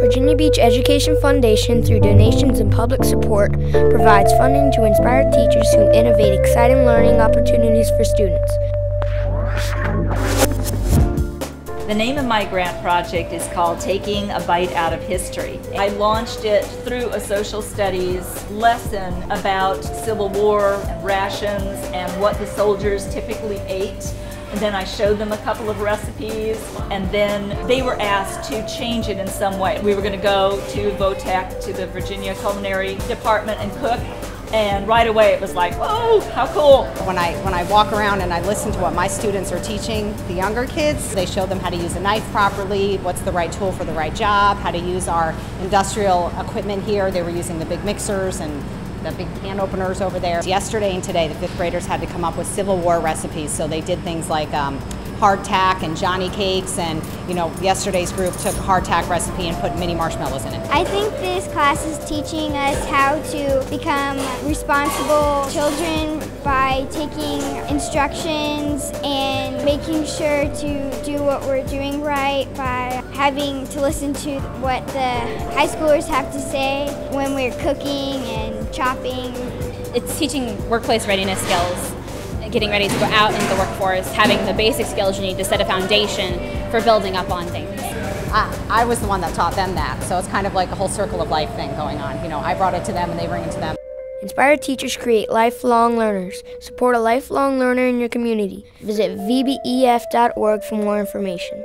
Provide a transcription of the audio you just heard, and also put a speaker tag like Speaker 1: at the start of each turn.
Speaker 1: Virginia Beach Education Foundation, through donations and public support, provides funding to inspire teachers who innovate exciting learning opportunities for students.
Speaker 2: The name of my grant project is called Taking a Bite Out of History. I launched it through a social studies lesson about Civil War and rations and what the soldiers typically ate. And then I showed them a couple of recipes and then they were asked to change it in some way. We were going to go to VOTEC, to the Virginia Culinary Department and cook and right away it was like, whoa, how cool.
Speaker 3: When I, when I walk around and I listen to what my students are teaching the younger kids, they show them how to use a knife properly, what's the right tool for the right job, how to use our industrial equipment here. They were using the big mixers and the big can openers over there. Yesterday and today, the fifth graders had to come up with Civil War recipes, so they did things like um, hardtack and Johnny cakes and you know yesterday's group took hardtack recipe and put mini marshmallows in it.
Speaker 4: I think this class is teaching us how to become responsible children by taking instructions and making sure to do what we're doing right by having to listen to what the high schoolers have to say when we're cooking and chopping.
Speaker 5: It's teaching workplace readiness skills getting ready to go out into the workforce, having the basic skills you need to set a foundation for building up on things.
Speaker 3: I, I was the one that taught them that, so it's kind of like a whole circle of life thing going on. You know, I brought it to them and they bring it to them.
Speaker 1: Inspired teachers create lifelong learners. Support a lifelong learner in your community. Visit vbef.org for more information.